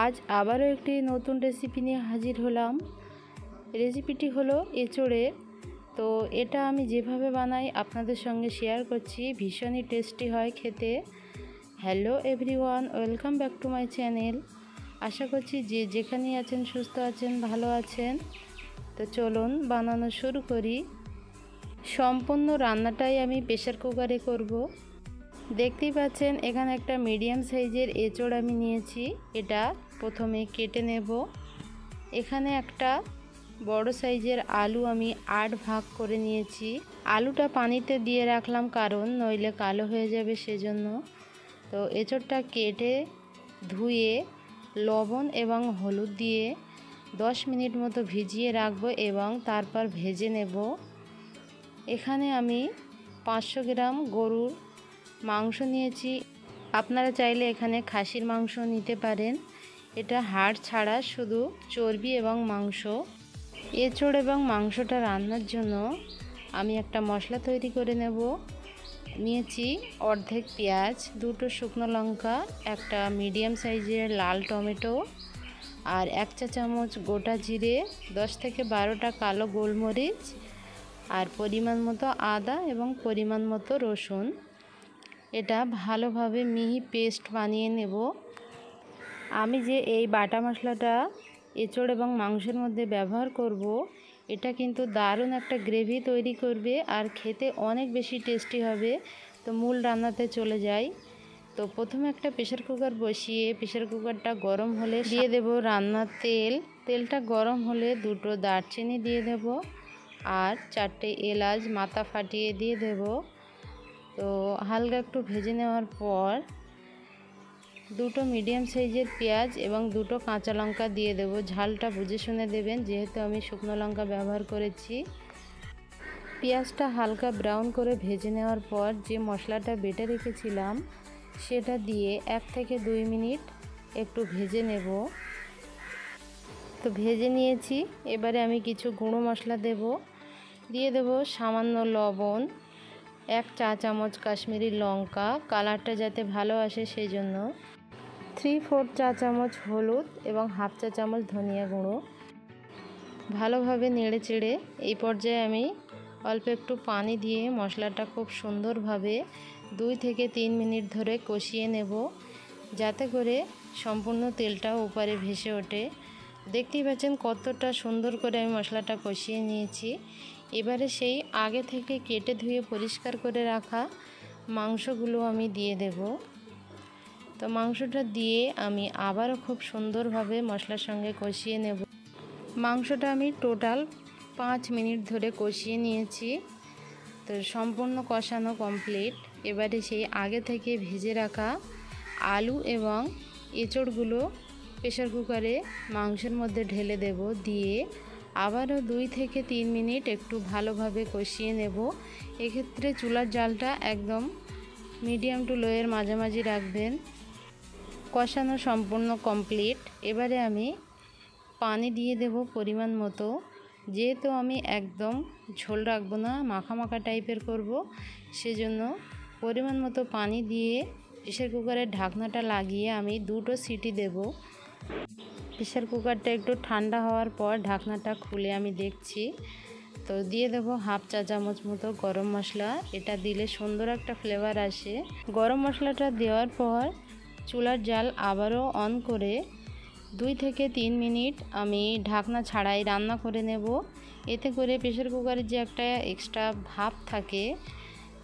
আজ আবারও একটি নতুন রেসিপি নিয়ে হাজির হলাম। রেসিপিটি হলো এঁচোড়ের। তো এটা আমি যেভাবে বানাই আপনাদের সঙ্গে শেয়ার করছি, ভীষণই টেস্টি হয় খেতে। Hello everyone welcome back to my channel আশা করছি যে যেখানেই আছেন, সুস্থ আছেন, ভালো আছেন। তো চলুন বানানো শুরু করি। সম্পূর্ণ রান্নাটাই আমি প্রেশার কুকারে করব। দেখতেই পাচ্ছেন, এখানে একটা মিডিয়াম সাইজের এঁচড় আমি নিয়েছি। এটা প্রথমে কেটে নেব। এখানে একটা বড় সাইজের আলু আমি আট ভাগ করে নিয়েছি। আলুটা পানিতে দিয়ে রাখলাম কারণ নইলে কালো হয়ে যাবে সেজন্য। তো এঁচড়টা কেটে ধুয়ে লবণ এবং হলুদ দিয়ে দশ মিনিট মতো ভিজিয়ে রাখব এবং তারপর ভেজে নেব। এখানে আমি পাঁচশো গ্রাম গরুর মাংস নিয়েছি। আপনারা চাইলে এখানে খাসির মাংস নিতে পারেন। এটা হাড় ছাড়া শুধু চর্বি এবং মাংস। এঁচড় এবং মাংসটা রান্নার জন্য আমি একটা মশলা তৈরি করে নেব। নিয়েছি অর্ধেক পেঁয়াজ, দুটো শুকনো লঙ্কা, একটা মিডিয়াম সাইজের লাল টমেটো আর এক চা চামচ গোটা জিরে, দশ থেকে বারোটা কালো গোলমরিচ আর পরিমাণ মতো আদা এবং পরিমাণ মতো রসুন। এটা ভালোভাবে মিহি পেস্ট বানিয়ে নেব। আমি যে এই বাটা মশলাটা এঁচড় এবং মাংসের মধ্যে ব্যবহার করব, এটা কিন্তু দারুণ একটা গ্রেভি তৈরি করবে আর খেতে অনেক বেশি টেস্টি হবে। তো মূল রান্নাতে চলে যাই। তো প্রথমে একটা প্রেশার কুকার বসিয়ে প্রেশার কুকারটা গরম হলে দিয়ে দেব রান্নার তেল। তেলটা গরম হলে দুটো দারচিনি দিয়ে দেব আর চারটে এলাচ মাথা ফাটিয়ে দিয়ে দেব। তো হালকা একটু ভেজে নেওয়ার পর দুটো মিডিয়াম সাইজের পেঁয়াজ এবং দুটো কাঁচা লঙ্কা দিয়ে দেবো। ঝালটা বুঝে শুনে দেবেন, যেহেতু আমি শুকনো লঙ্কা ব্যবহার করেছি। পেঁয়াজটা হালকা ব্রাউন করে ভেজে নেওয়ার পর যে মশলাটা বেটে রেখেছিলাম, সেটা দিয়ে এক থেকে দুই মিনিট একটু ভেজে নেব। তো ভেজে নিয়েছি, এবারে আমি কিছু গুঁড়ো মশলা দেব। দিয়ে দেব সামান্য লবণ। এক চা চামচ কাশ্মীরি লঙ্কা, কালারটা যাতে ভালো আসে সেই জন্য থ্রি ফোর চা চামচ হলুদ এবং হাফ চা চামচ ধনিয়া গুঁড়ো। ভালোভাবে নেড়ে চেড়ে এই পর্যায়ে আমি অল্প একটু পানি দিয়ে মশলাটা খুব সুন্দরভাবে দুই থেকে তিন মিনিট ধরে কষিয়ে নেব, যাতে করে সম্পূর্ণ তেলটা উপরে ভেসে ওঠে। দেখতেই পাচ্ছেন কতটা সুন্দর করে আমি মশলাটা কষিয়ে নিয়েছি। এবারে সেই আগে থেকে কেটে ধুয়ে পরিষ্কার করে রাখা মাংসগুলো আমি দিয়ে দেব। তো মাংসটা দিয়ে আমি আবারও খুব সুন্দরভাবে মশলার সঙ্গে কষিয়ে নেব। মাংসটা আমি টোটাল পাঁচ মিনিট ধরে কষিয়ে নিয়েছি। তো সম্পূর্ণ কষানো কমপ্লিট। এবারে সেই আগে থেকে ভেজে রাখা আলু এবং এঁচড়গুলো প্রেশার কুকারে মাংসের মধ্যে ঢেলে দেব, দিয়ে আবারও দুই থেকে তিন মিনিট একটু ভালোভাবে কষিয়ে নেব। এক্ষেত্রে চুলার জালটা একদম মিডিয়াম টু লোয়ের মাঝামাঝি রাখবেন। কষানো সম্পূর্ণ কমপ্লিট। এবারে আমি পানি দিয়ে দেব পরিমাণ মতো। যেহেতু আমি একদম ঝোল রাখব না মাখা মাখা টাইপের করব, সেজন্য পরিমাণ মতো পানি দিয়ে প্রেশার কুকারের ঢাকনাটা লাগিয়ে আমি দুটো সিটি দেব। প্রেশার কুকারটা একটু ঠান্ডা হওয়ার পর ঢাকনাটা খুলে আমি দেখছি। তো দিয়ে দেব হাফ চা চামচ মতো গরম মশলা। এটা দিলে সুন্দর একটা ফ্লেভার আসে। গরম মশলাটা দেওয়ার পর চুলার জাল আবারও অন করে দুই থেকে তিন মিনিট আমি ঢাকনা ছাড়াই রান্না করে নেব। এতে করে প্রেশার কুকারের যে একটা এক্সট্রা ভাপ থাকে,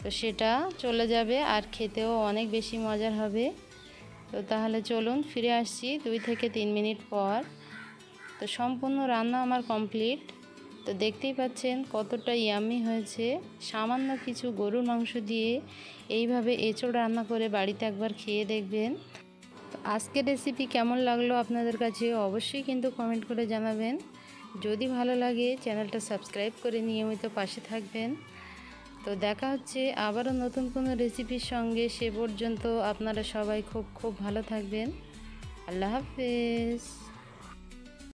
তো সেটা চলে যাবে আর খেতেও অনেক বেশি মজার হবে। তো তাহলে চলুন ফিরে আসছি দুই থেকে তিন মিনিট পর। তো সম্পূর্ণ রান্না আমার কমপ্লিট। তো দেখতেই পাচ্ছেন কতটা ইয়ামি হয়েছে। সামান্য কিছু গরুর মাংস দিয়ে এইভাবে এঁচড় রান্না করে বাড়িতে একবার খেয়ে দেখবেন। তো আজকের রেসিপি কেমন লাগল আপনাদের কাছে অবশ্যই কিন্তু কমেন্ট করে জানাবেন। যদি ভালো লাগে চ্যানেলটা সাবস্ক্রাইব করে নিয়মিত পাশে থাকবেন। তো দেখা হচ্ছে আবারও নতুন কোনো রেসিপির সঙ্গে। সে পর্যন্ত আপনারা সবাই খুব খুব ভালো থাকবেন। আল্লাহ হাফেজ।